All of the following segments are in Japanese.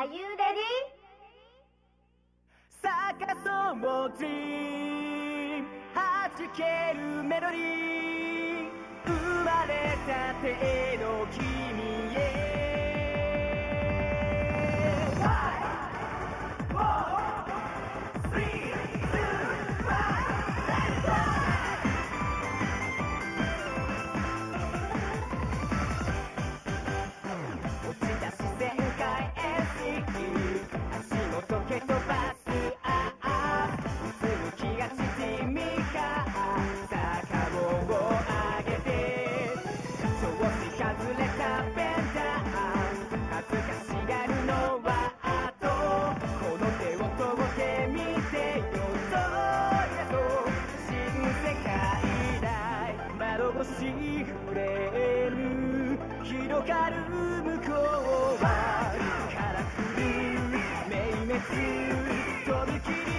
Are you ready? 弾けるメロディー。生まれたての君。し触れ広がる向こうはカラフル明滅。飛び切り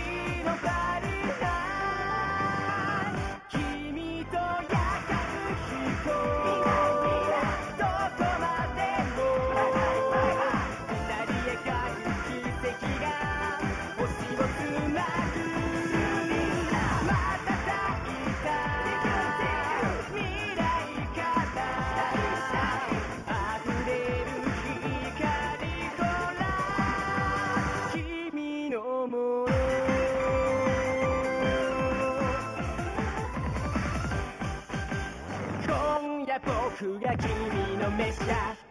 が君のメシャ